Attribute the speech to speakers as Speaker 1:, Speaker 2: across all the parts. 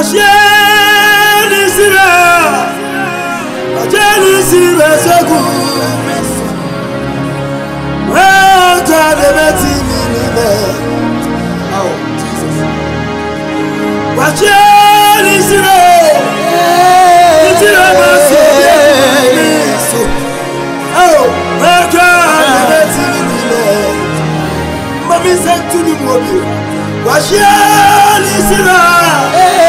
Speaker 1: àṣírí síbẹ̀ àṣírí síbẹ̀ ṣẹ́gun wọ́n jáde létí mi níbẹ̀. Oh, àṣírí síbẹ̀ títí rẹ̀ máa ṣe é wọ́n jáde létí mi níbẹ̀. mọ̀mí sẹ́ńtúrì mọ̀mí wàṣírí síbẹ̀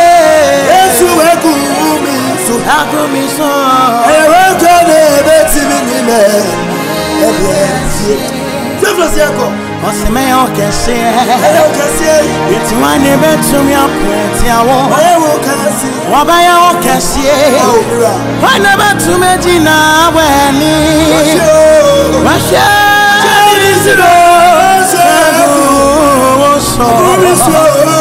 Speaker 1: agumi sàn. ẹ̀rọ jọ ní ebe ti mi nílẹ̀ ẹ̀bí ẹ̀ tiẹ̀. sẹ́fọ̀ sí ẹ̀kọ́. Ọ̀sìnmẹ́yọ̀ kẹ̀sí ẹ̀. Ẹ̀yọ̀ kẹ̀sí ẹ̀. Ètí wọn ni bẹ́ẹ̀ tún mi ọ̀pọ̀ ẹ̀tí àwọ̀. Ọ̀yẹ̀wò kẹ̀sí. Wọ́n bá yẹ̀wò kẹ̀sí ẹ̀. Wọ́n ní bẹ́ẹ̀ tún méjì náà wẹ̀ ní. Wọ́n ṣe é. Ṣé ní ìṣirò? Ṣé é. Ṣé é. Ṣé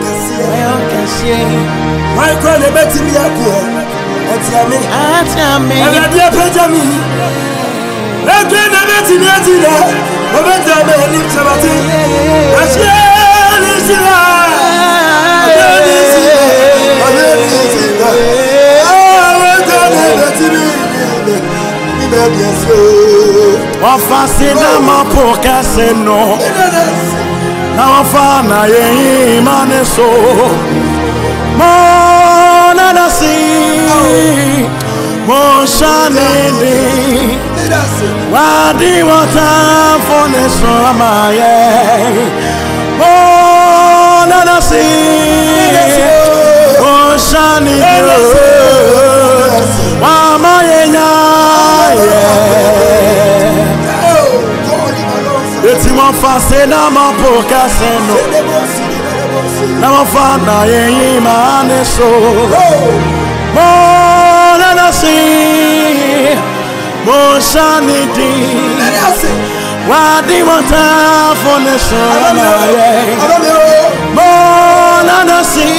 Speaker 1: kɛseɛ wan kura na ɛbɛtumi akoɔ ɔtiame awurade apagya me ɛkura na ɛbɛtumi ati dɛ ɔbɛgyina me anim kyɛbate ahyeɛ ne hyira ɔbɛyɛ ne hyira ɔbɛyɛ ne hyira ɔbɛgyina me ɛbɛtumi ne bɛbiɛ so wɔfa si na ma po kɛse no. Na wafana awafana yeimane so monanasi moshanini wadiwata foneso amaye monanasi moshanini wamaye. mọ fa se na mọ po ka se no na mọ fa na ye yi ma ne so mo na na si mo sa ni di wa di mo ta fo ne so na ye mo na na si.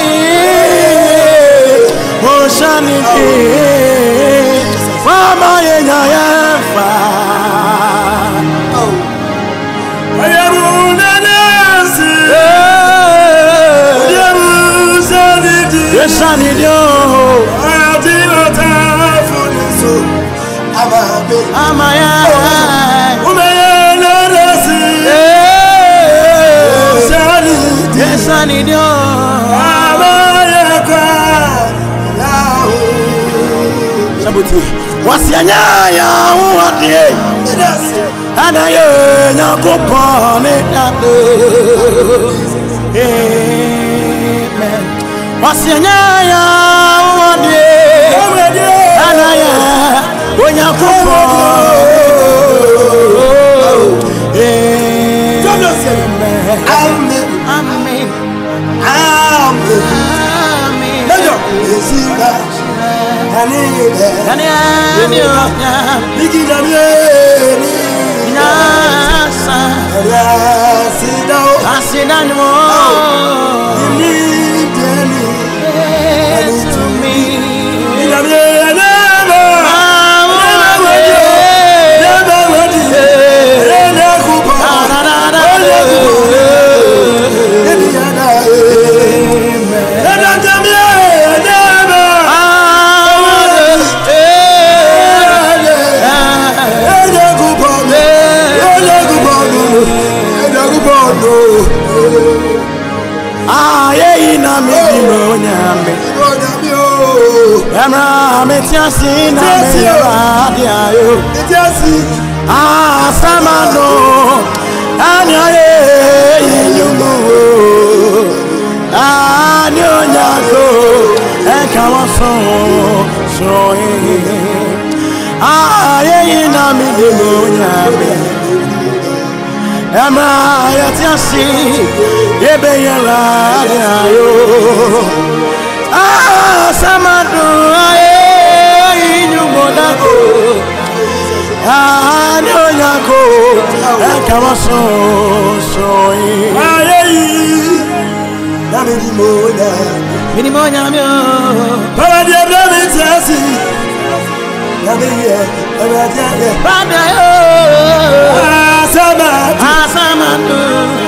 Speaker 1: amagbe. amaya ya loresi. sani di. sani di o. amayeka yahu. wasi anya yahu adie. Amen. Wasi anya yẹ kó fọ́. Amen. Amen. Amen. Lọ́jọ́ èsì rà dání rẹ̀. Dání ẹni o. Bíkì dání ẹni. Yàrá sí dáwọ́. Àsìdá ni mo. Nana metiasi na meradi oh. ayo. Metiasi. Asamano ah, anyoye inyumu oh. anyonyako oh. ekawaso soye. Eh, eh. ah, Aye ina mi demonya mi ẹ̀mà ayẹ̀tí àṣì yébẹ̀yẹ̀ rà á ní ayò asamadu ah, aye inyugodako anyonyako ekamasosoi ayeyi namirimonya mirimonyamyo pabadiebremitesi namiye ebadiade badayo asamadu asamadu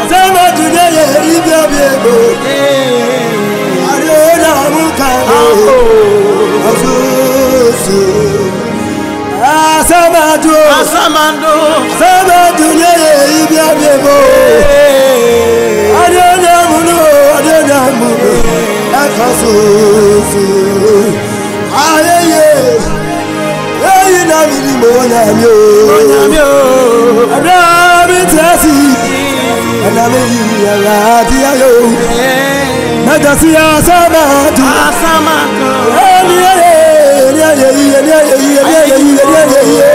Speaker 1: asamadu neye ibiabiego asamadu asamadu sebe dunye ye ibi abiebo adedamunu adedamunu ẹkọsoso ayeye eyi mi ni mo nyami o ẹdá mi tẹ si mi yi ẹlá ti ayọ mẹjọ si asamadu asamadu ẹni ẹyẹ ayé yíyẹ ní ayé yíyẹ ní ayé yíyẹ ní ayé yíyẹ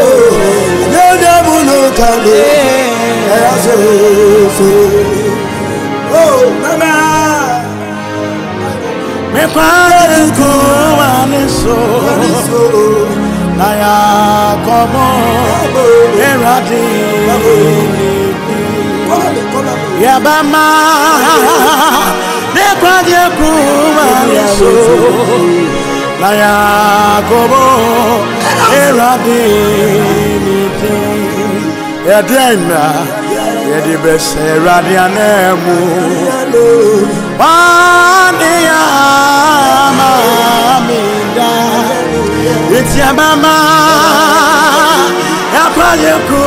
Speaker 1: Mama, me kwari ko waniso, na na kobo erade nite yɛde ɛna yɛde bɛsɛ erade anɛmu wani ama mi da eti amama yapa yeku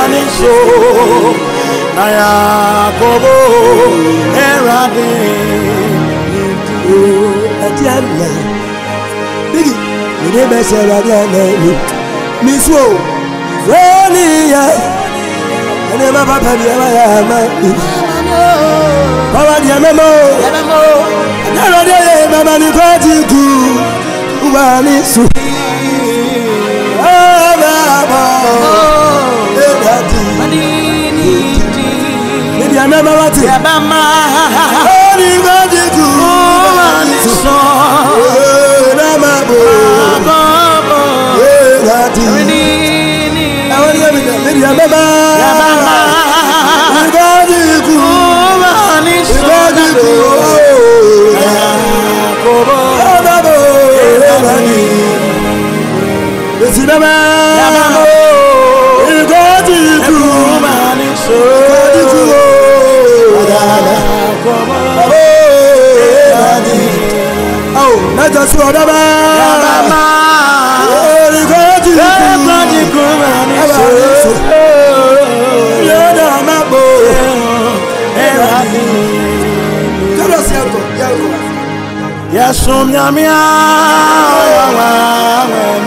Speaker 1: ani so na kobo erade nite ɛdi ɛna didi mene bɛ sɛra ne yɛlɛ lu misu o zoli yɛ ɛni ɛma papa bi ɛma yɛ ɛma lu papa di ɛmɛ mo ɛdɔrɔ de ye mama ni kɔ ti ku kuba ni su ɛmɛ bɔ ɛda ti ɛdi ɛmɛ ma wa ti ɛmɛ ma ɛdi kɔ ti ku kuba ni su. bàbá ìkọ́ ti kú ìkọ́ ti kú ọ̀dàdà ọ̀ lẹ́jọ́ sí ọ̀dọ́ bá ìkọ́ ti kú ọ̀dàdà yóò máa bò ẹ̀rọ mi. Kọ́lọ̀ sí ẹ̀kọ́ yẹ̀kọ́. Yẹ̀sùn mi àmì àwọn àwọn àwọn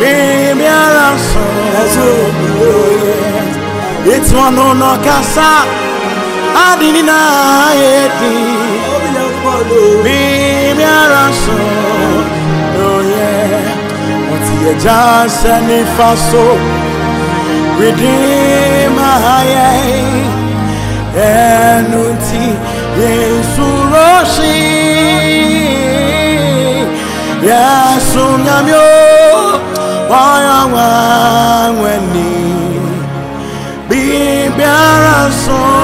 Speaker 1: mimi alanso itwano no kasa adini na yedi mimi alanso oye oti eja sani faso redeema haye enuti yesu roshi yesu nyamio wọ́yọ̀ wá wẹ̀ ní bíbí ara sùn.